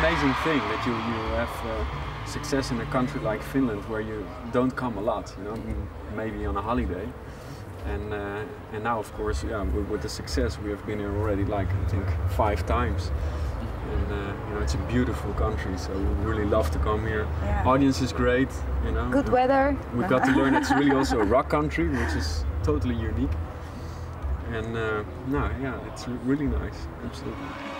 amazing thing that you you have uh, success in a country like Finland where you don't come a lot. You know, maybe on a holiday. And uh, and now, of course, yeah, with, with the success, we have been here already like I think five times. And uh, you know, it's a beautiful country, so we really love to come here. Yeah. Audience is great. You know, Good weather. we got to learn it's really also a rock country, which is totally unique. And uh, no, yeah, it's really nice. Absolutely.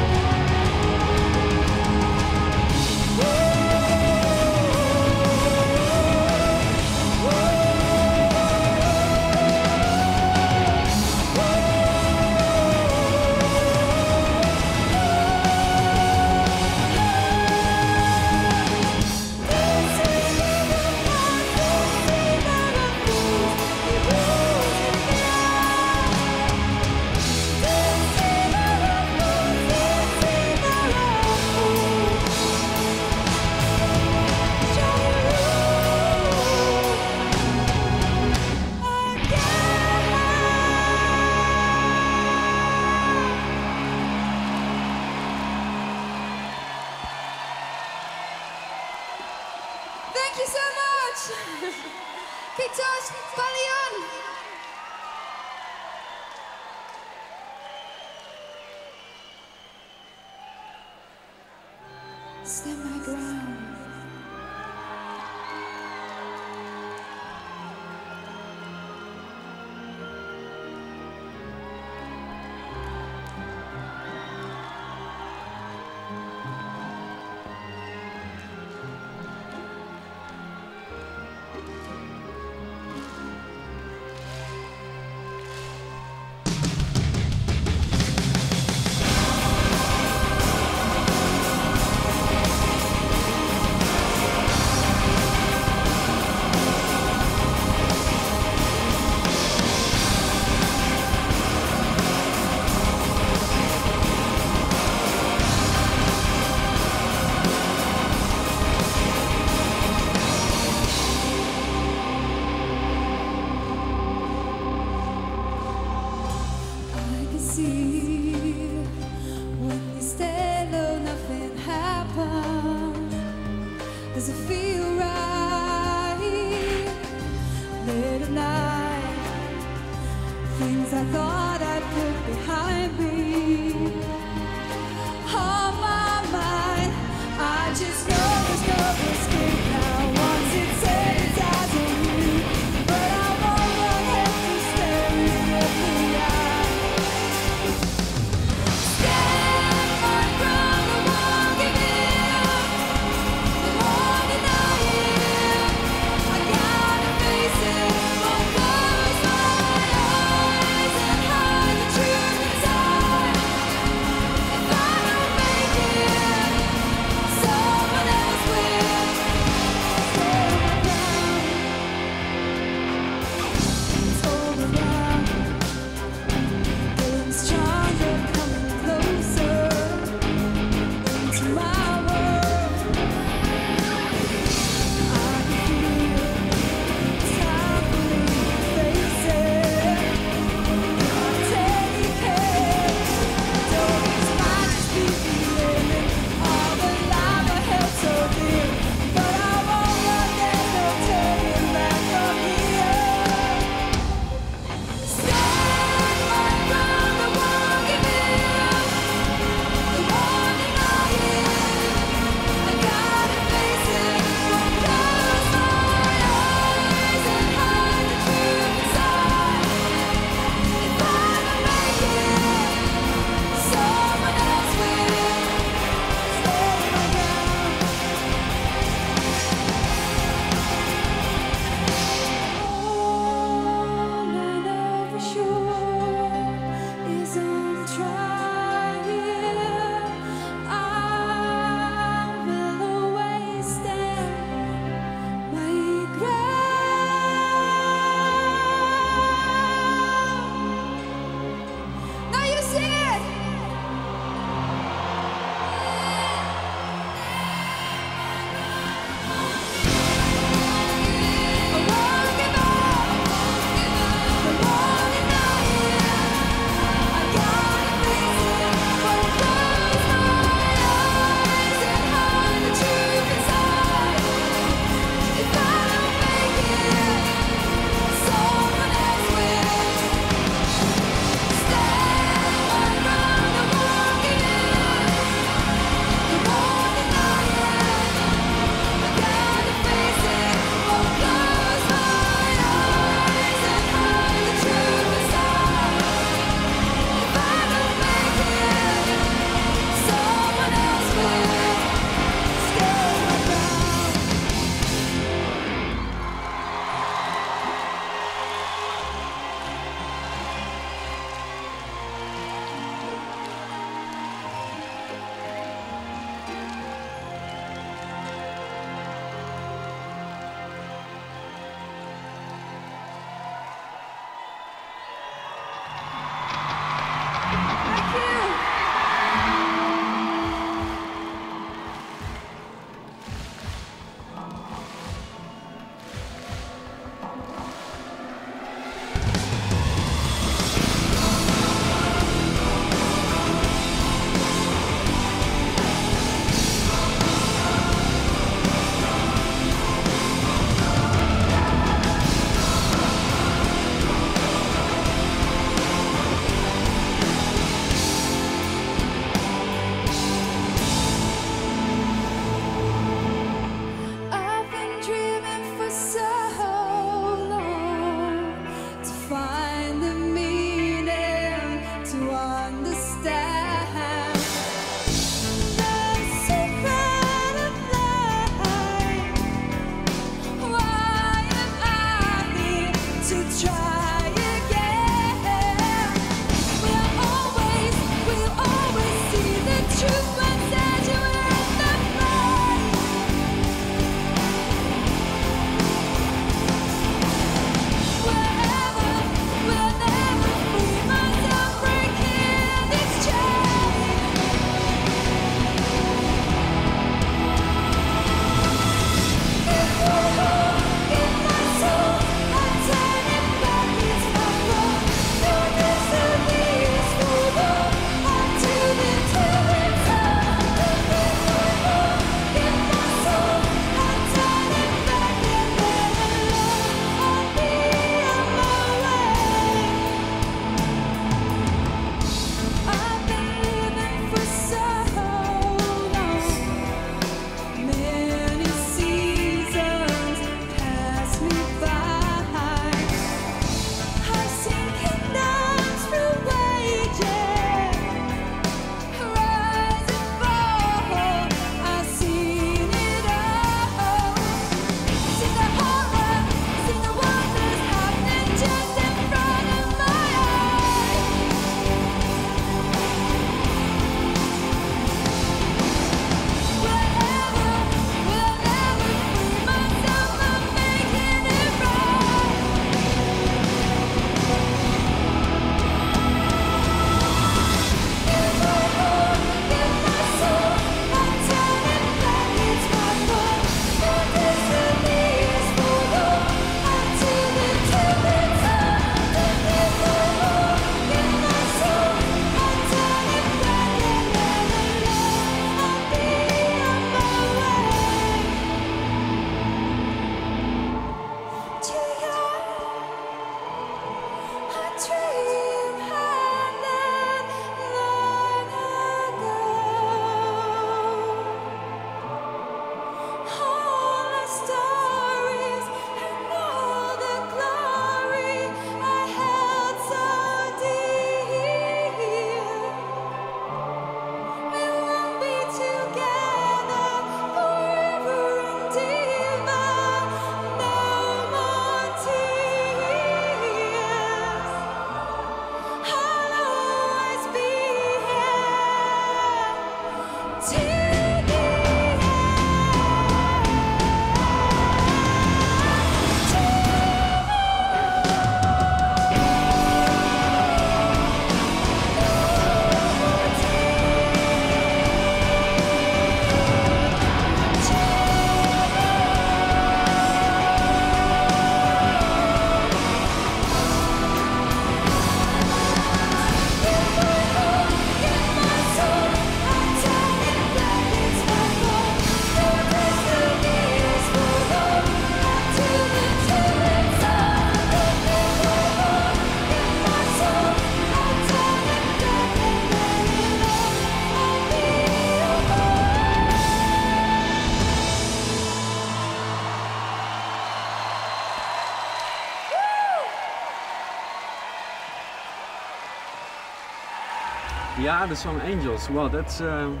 Yeah, the song Angels. Well, that's um,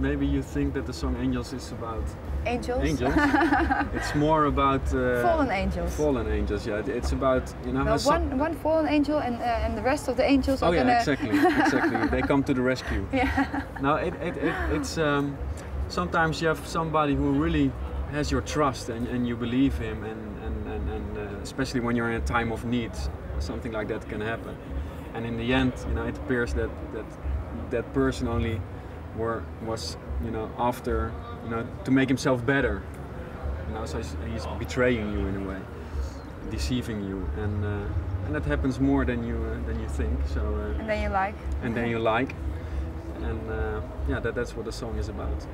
maybe you think that the song Angels is about Angels. angels. it's more about uh, Fallen angels. Fallen angels. Yeah, it's about you know No, one one fallen angel and uh, and the rest of the angels Oh are yeah, gonna. exactly, exactly. they come to the rescue. Yeah. Now it, it, it it's um, sometimes you have somebody who really has your trust and, and you believe him and and, and, and uh, especially when you're in a time of need, something like that can happen. And in the end, you know, it appears that that that person only were was you know after you know to make himself better. You know, so he's, he's betraying you in a way, deceiving you, and uh, and that happens more than you uh, than you think. So. Uh, And then you like. and then you like. And uh, yeah, that, that's what the song is about.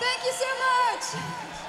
Thank you so much.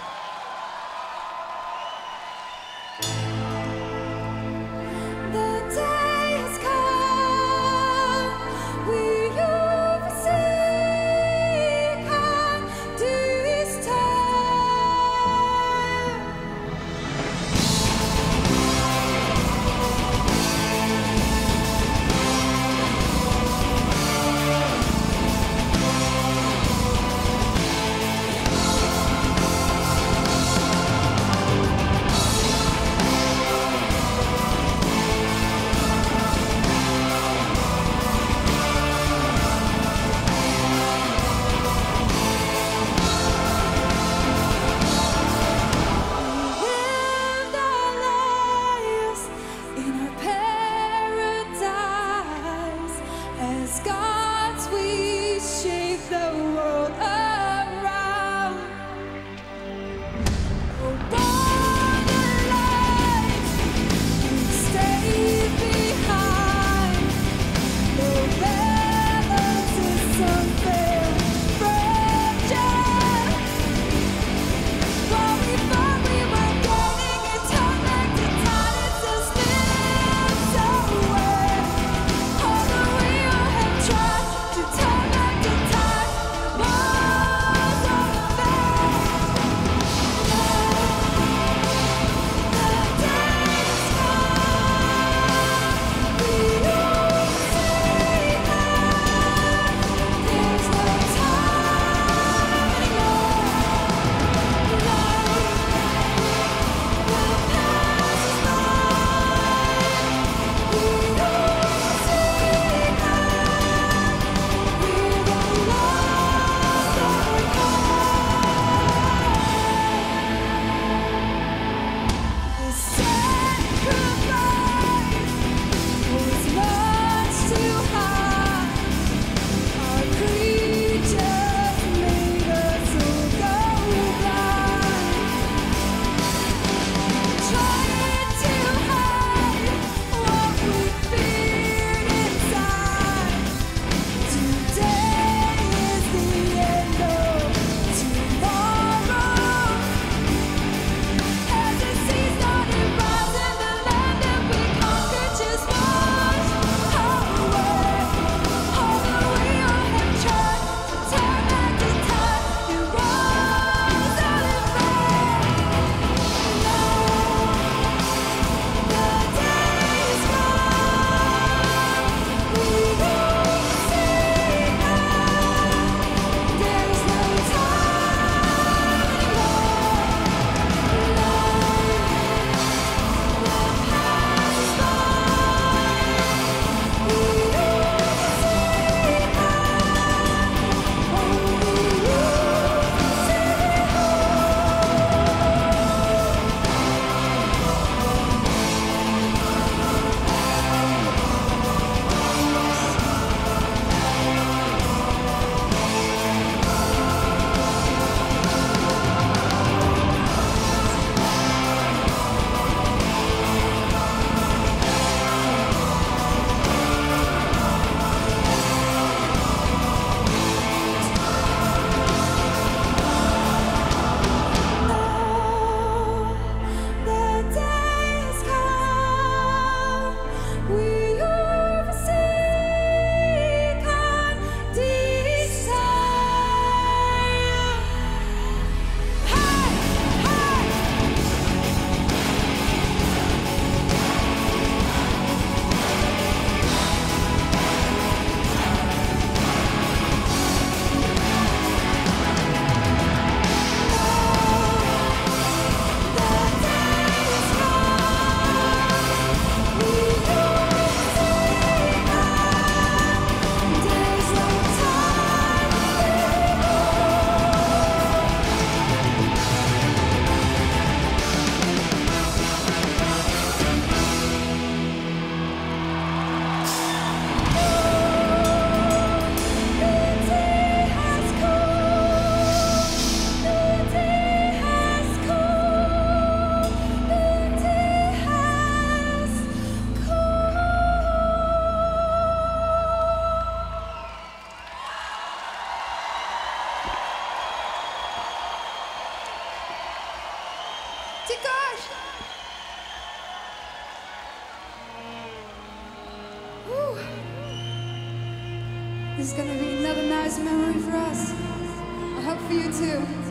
Too.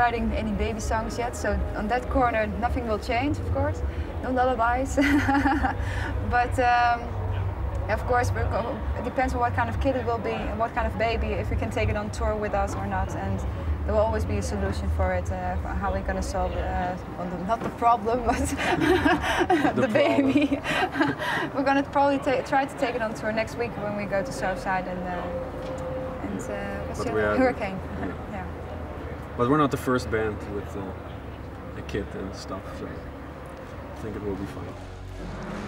Writing any baby songs yet. So on that corner, nothing will change, of course. No lullabies. but um, of course, we're it depends on what kind of kid it will be and what kind of baby, if we can take it on tour with us or not. And there will always be a solution for it, uh, for how we're going to solve, uh, well, the, not the problem, but the, problem. baby. we're going to probably try to take it on tour next week when we go to Southside and, uh, and uh, what's But the Hurricane. yeah. But we're not the first band with uh, a kit and stuff, so I think it will be fine.